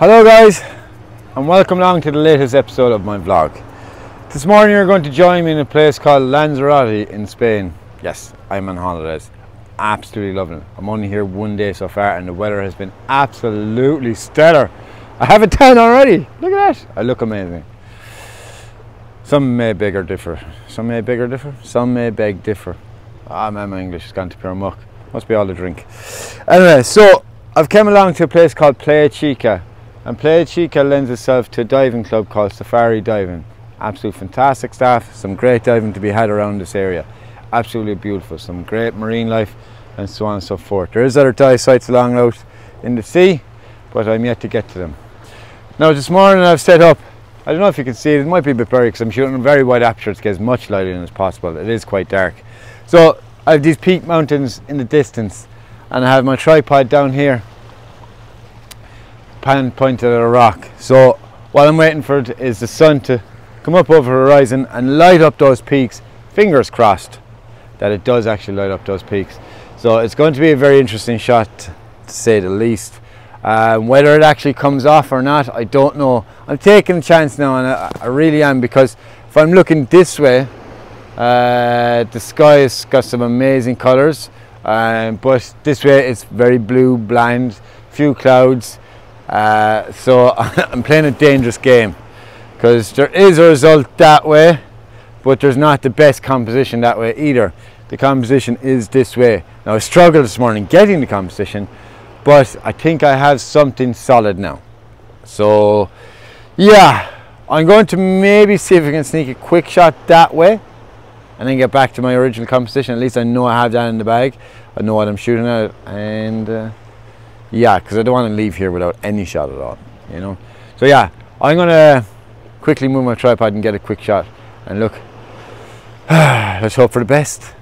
Hello guys and welcome along to the latest episode of my vlog. This morning you're going to join me in a place called Lanzarote in Spain. Yes, I'm on holidays. Absolutely loving it. I'm only here one day so far and the weather has been absolutely stellar. I have a tan already. Look at that. I look amazing. Some may beg or differ. Some may beg or differ. Some may beg differ. Ah man, my English has gone to pure muck. Must be all the drink. Anyway, so I've come along to a place called Playa Chica and Playa Chica lends itself to a diving club called Safari Diving. Absolute fantastic staff, some great diving to be had around this area. Absolutely beautiful, some great marine life and so on and so forth. There is other dive sites along out in the sea, but I'm yet to get to them. Now this morning I've set up, I don't know if you can see it, it might be a bit blurry because I'm shooting very wide aperture to get as much light in as possible. It is quite dark. So I have these peak mountains in the distance and I have my tripod down here pan pointed at a rock. So what I'm waiting for is the sun to come up over the horizon and light up those peaks. Fingers crossed that it does actually light up those peaks. So it's going to be a very interesting shot to say the least. Um, whether it actually comes off or not, I don't know. I'm taking a chance now and I, I really am because if I'm looking this way, uh, the sky has got some amazing colours. Um, but this way it's very blue, bland, few clouds, uh, so I'm playing a dangerous game because there is a result that way, but there's not the best composition that way either. The composition is this way. Now I struggled this morning getting the composition, but I think I have something solid now. So yeah, I'm going to maybe see if I can sneak a quick shot that way and then get back to my original composition. At least I know I have that in the bag. I know what I'm shooting at and uh, yeah because I don't want to leave here without any shot at all you know? So yeah I'm gonna quickly move my tripod and get a quick shot and look. Let's hope for the best.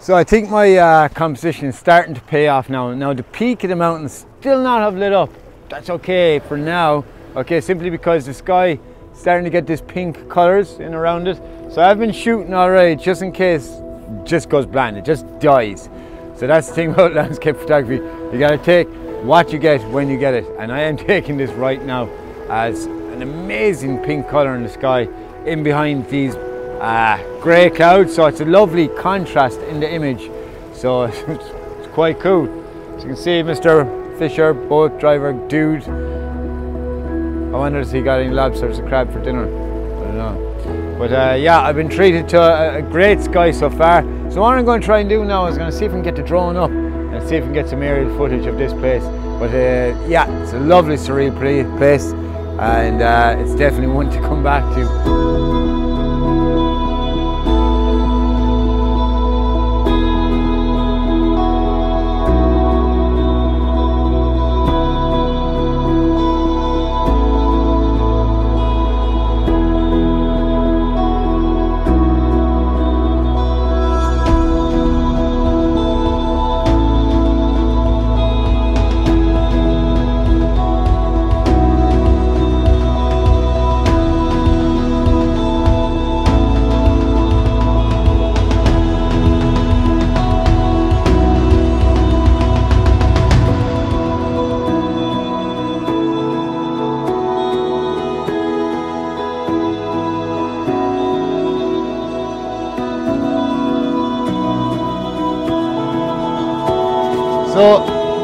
So I think my uh, composition is starting to pay off now. Now the peak of the mountain still not have lit up. That's okay for now. Okay simply because the sky is starting to get this pink colors in around it. So I've been shooting already just in case just goes blind, it just dies so that's the thing about landscape photography. You got to take what you get when you get it. And I am taking this right now as an amazing pink color in the sky in behind these uh, grey clouds. So it's a lovely contrast in the image. So it's, it's quite cool. As you can see, Mr. Fisher, boat driver, dude. I wonder if he got any lobsters or crab for dinner. I don't know. But uh, yeah, I've been treated to a, a great sky so far. So what I'm going to try and do now is going to see if I can get the drone up and see if we can get some aerial footage of this place. But uh, yeah, it's a lovely surreal place and uh, it's definitely one to come back to.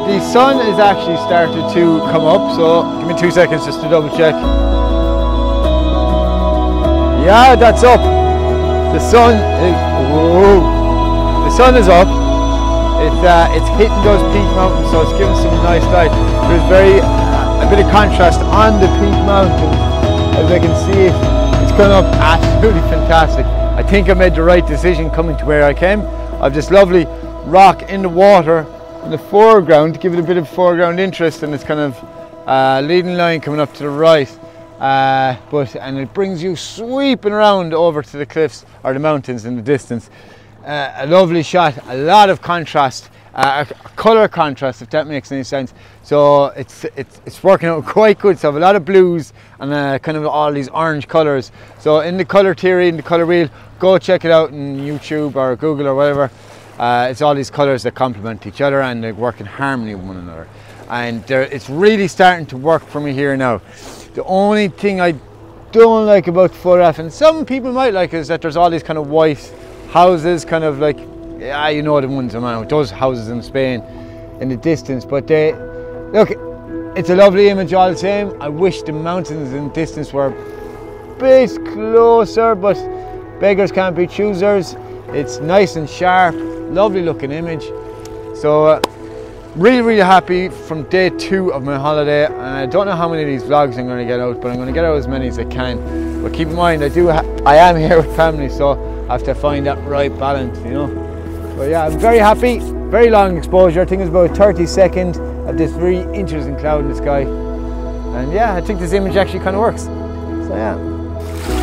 The sun is actually started to come up. So give me two seconds just to double check. Yeah, that's up. The sun is, whoa. The sun is up. It's, uh, it's hitting those peak mountains, so it's giving some nice light. There's very, a bit of contrast on the peak mountains. As I can see, it's coming up absolutely fantastic. I think I made the right decision coming to where I came. I've this lovely rock in the water the foreground to give it a bit of foreground interest and it's kind of uh, leading line coming up to the right. Uh, but and it brings you sweeping around over to the cliffs or the mountains in the distance. Uh, a lovely shot a lot of contrast uh, color contrast if that makes any sense. So it's it's it's working out quite good. So I have a lot of blues and uh, kind of all these orange colors so in the color theory in the color wheel go check it out on YouTube or Google or whatever uh, it's all these colours that complement each other and they work in harmony with one another. and it's really starting to work for me here now. The only thing I don't like about photograph, and some people might like, is that there's all these kind of white houses, kind of like, yeah, you know the ones around, those houses in Spain in the distance. But they, look, it's a lovely image all the same. I wish the mountains in the distance were a bit closer, but beggars can't be choosers. It's nice and sharp, lovely looking image. So uh, really really happy from day two of my holiday and I don't know how many of these vlogs I'm going to get out but I'm going to get out as many as I can. But keep in mind I do I am here with family so I have to find that right balance you know? But yeah I'm very happy. Very long exposure. I think it's about 30 seconds of this three inches in cloud in the sky. And yeah I think this image actually kind of works. So yeah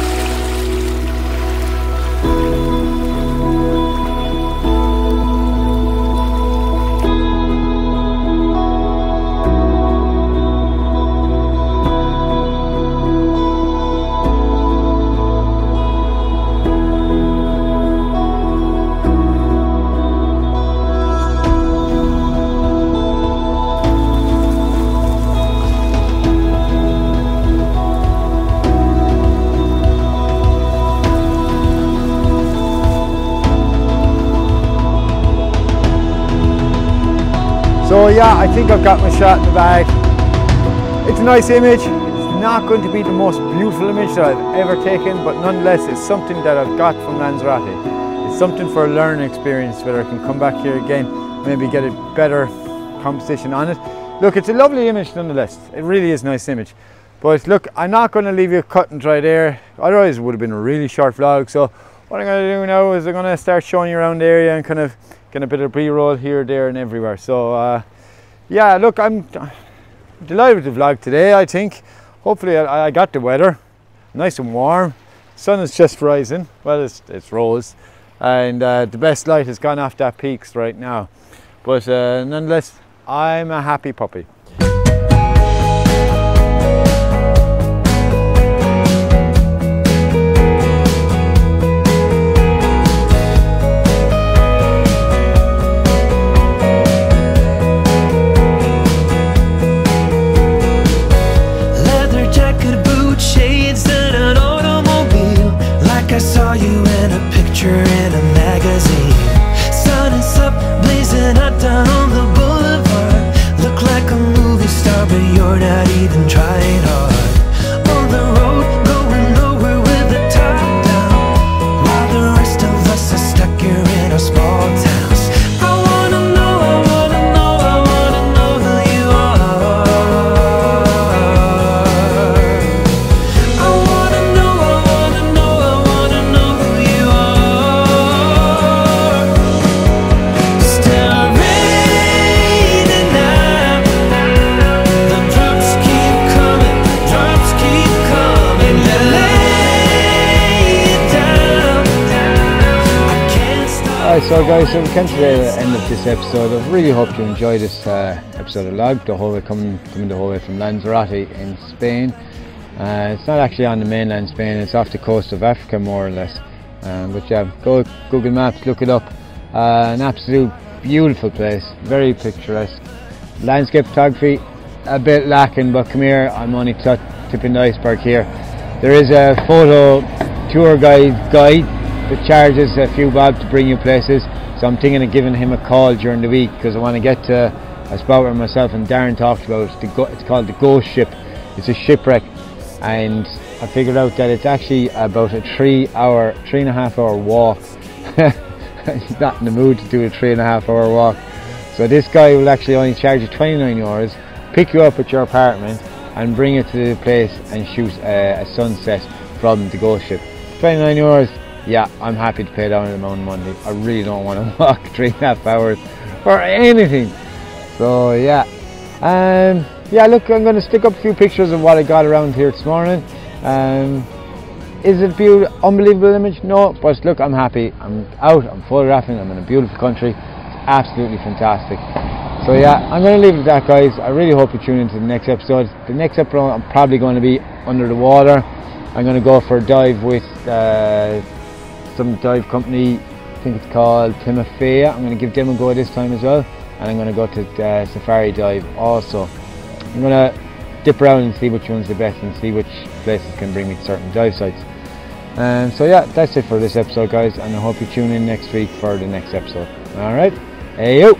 yeah, I think I've got my shot in the bag. It's a nice image. It's not going to be the most beautiful image that I've ever taken, but nonetheless, it's something that I've got from Lanzarote. It's something for a learning experience where I can come back here again, maybe get a better composition on it. Look, it's a lovely image nonetheless. It really is a nice image. But look, I'm not going to leave you cut and dry there. Otherwise, it would have been a really short vlog. So what I'm going to do now is I'm going to start showing you around the area and kind of getting a bit of b-roll here, there and everywhere. So uh, yeah, look, I'm delighted with the vlog today, I think. Hopefully I, I, got the weather, nice and warm. Sun is just rising, well it's, it's rose. And uh, the best light has gone off that peaks right now. But uh, nonetheless, I'm a happy puppy. future so guys, so we come to the end of this episode. I really hope you enjoyed this uh, episode of Log, the whole way coming, coming the whole way from Lanzarote in Spain. Uh, it's not actually on the mainland Spain, it's off the coast of Africa more or less. Um, but yeah, go Google Maps, look it up. Uh, an absolute beautiful place, very picturesque. Landscape photography, a bit lacking, but come here, I'm only tipping the iceberg here. There is a photo tour guide guide it charges a few bob to bring you places. So I'm thinking of giving him a call during the week because I want to get to a spot where myself and Darren talked about. It's called the Ghost Ship. It's a shipwreck, and I figured out that it's actually about a three-hour, three and a half hour walk. Not in the mood to do a three and a half hour walk. So this guy will actually only charge you 29 euros, pick you up at your apartment, and bring you to the place and shoot a, a sunset from the Ghost Ship. 29 euros yeah, I'm happy to pay down the of money. I really don't want to walk three and a half hours for anything. So yeah, um, yeah. Look, I'm going to stick up a few pictures of what I got around here this morning. Um, is it beautiful, unbelievable image? No, but look, I'm happy. I'm out. I'm photographing. I'm in a beautiful country. It's absolutely fantastic. So yeah, I'm going to leave it at that, guys. I really hope you tune into the next episode. The next episode, I'm probably going to be under the water. I'm going to go for a dive with. Uh, some dive company, I think it's called Timofea. I'm going to give them a go this time as well. and I'm going to go to uh, Safari Dive also. I'm going to dip around and see which one's the best and see which places can bring me to certain dive sites. Um, so yeah, that's it for this episode guys and I hope you tune in next week for the next episode. Alright, hey yo!